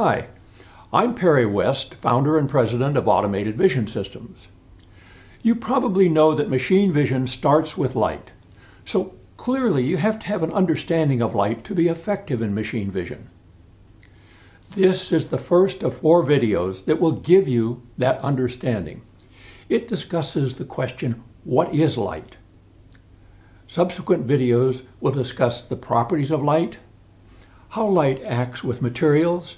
Hi, I'm Perry West, founder and president of Automated Vision Systems. You probably know that machine vision starts with light. So clearly you have to have an understanding of light to be effective in machine vision. This is the first of four videos that will give you that understanding. It discusses the question, what is light? Subsequent videos will discuss the properties of light, how light acts with materials,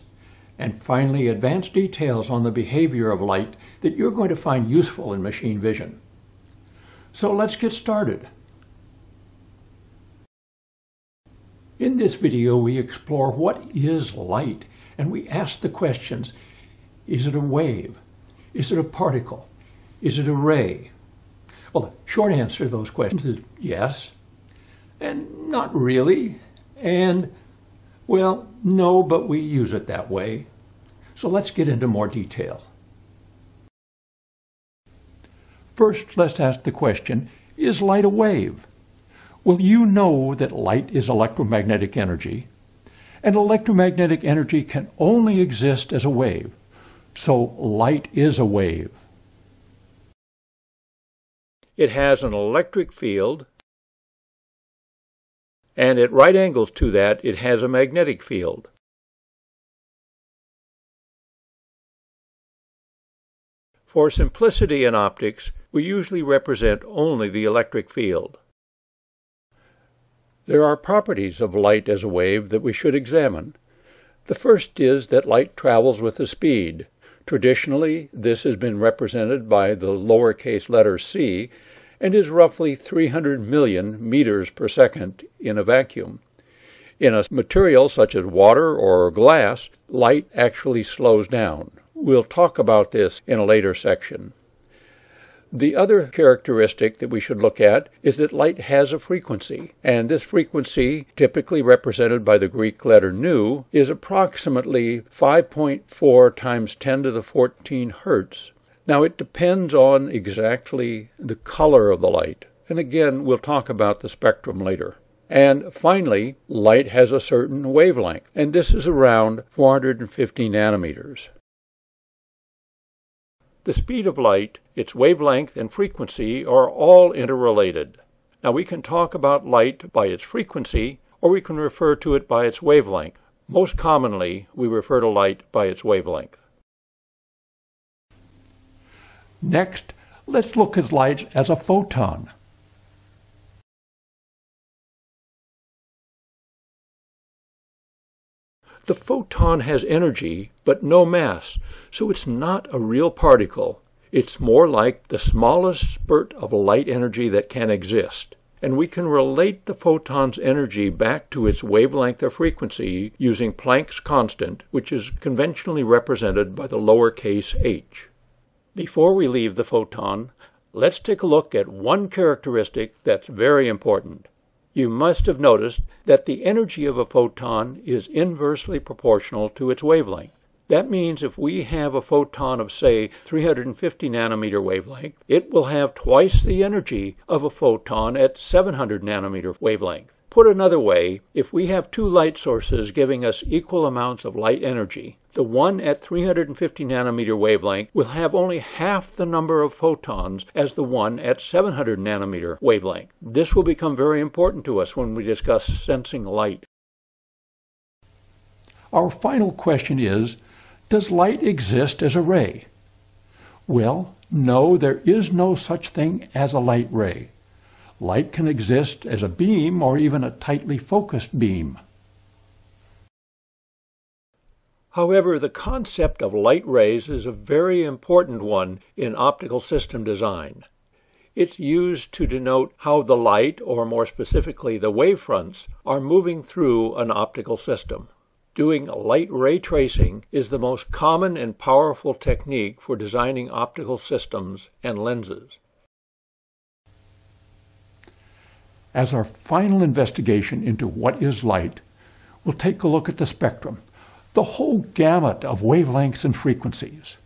and finally advanced details on the behavior of light that you're going to find useful in machine vision. So let's get started. In this video, we explore what is light, and we ask the questions, is it a wave? Is it a particle? Is it a ray? Well, the short answer to those questions is yes, and not really, and, well, no, but we use it that way. So let's get into more detail. First, let's ask the question, is light a wave? Well, you know that light is electromagnetic energy, and electromagnetic energy can only exist as a wave. So light is a wave. It has an electric field, and at right angles to that, it has a magnetic field. For simplicity in optics, we usually represent only the electric field. There are properties of light as a wave that we should examine. The first is that light travels with a speed. Traditionally, this has been represented by the lowercase letter c and is roughly 300 million meters per second in a vacuum. In a material such as water or glass, light actually slows down. We'll talk about this in a later section. The other characteristic that we should look at is that light has a frequency, and this frequency, typically represented by the Greek letter nu, is approximately 5.4 times 10 to the 14 hertz. Now it depends on exactly the color of the light, and again we'll talk about the spectrum later. And finally, light has a certain wavelength, and this is around 450 nanometers. The speed of light, its wavelength, and frequency are all interrelated. Now we can talk about light by its frequency, or we can refer to it by its wavelength. Most commonly, we refer to light by its wavelength. Next, let's look at light as a photon. The photon has energy, but no mass, so it's not a real particle. It's more like the smallest spurt of light energy that can exist. And we can relate the photon's energy back to its wavelength or frequency using Planck's constant, which is conventionally represented by the lowercase h. Before we leave the photon, let's take a look at one characteristic that's very important. You must have noticed that the energy of a photon is inversely proportional to its wavelength. That means if we have a photon of, say, 350 nanometer wavelength, it will have twice the energy of a photon at 700 nanometer wavelength. Put another way, if we have two light sources giving us equal amounts of light energy, the one at 350 nanometer wavelength will have only half the number of photons as the one at 700 nanometer wavelength. This will become very important to us when we discuss sensing light. Our final question is, does light exist as a ray? Well, no, there is no such thing as a light ray. Light can exist as a beam or even a tightly focused beam. However, the concept of light rays is a very important one in optical system design. It's used to denote how the light, or more specifically the wavefronts, are moving through an optical system. Doing light ray tracing is the most common and powerful technique for designing optical systems and lenses. As our final investigation into what is light, we'll take a look at the spectrum, the whole gamut of wavelengths and frequencies.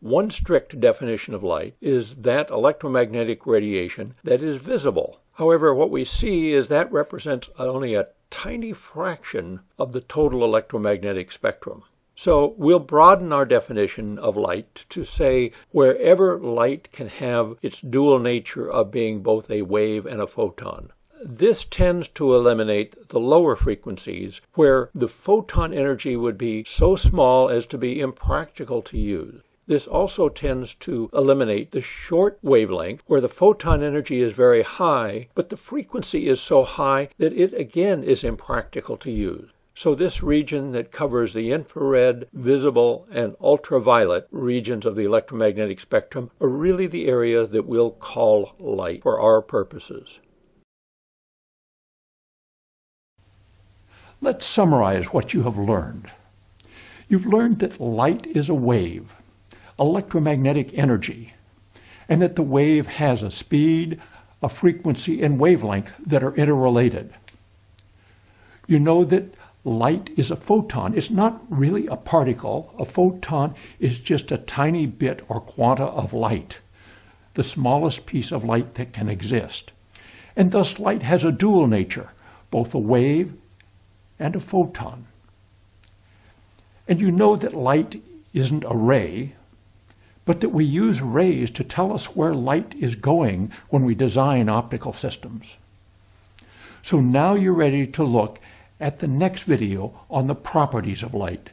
One strict definition of light is that electromagnetic radiation that is visible. However, what we see is that represents only a tiny fraction of the total electromagnetic spectrum. So we'll broaden our definition of light to say wherever light can have its dual nature of being both a wave and a photon. This tends to eliminate the lower frequencies where the photon energy would be so small as to be impractical to use. This also tends to eliminate the short wavelength where the photon energy is very high, but the frequency is so high that it again is impractical to use. So this region that covers the infrared, visible, and ultraviolet regions of the electromagnetic spectrum are really the area that we'll call light for our purposes. Let's summarize what you have learned. You've learned that light is a wave, electromagnetic energy, and that the wave has a speed, a frequency, and wavelength that are interrelated. You know that light is a photon. It's not really a particle. A photon is just a tiny bit or quanta of light, the smallest piece of light that can exist. And thus light has a dual nature, both a wave and a photon. And you know that light isn't a ray, but that we use rays to tell us where light is going when we design optical systems. So now you're ready to look at the next video on the properties of light.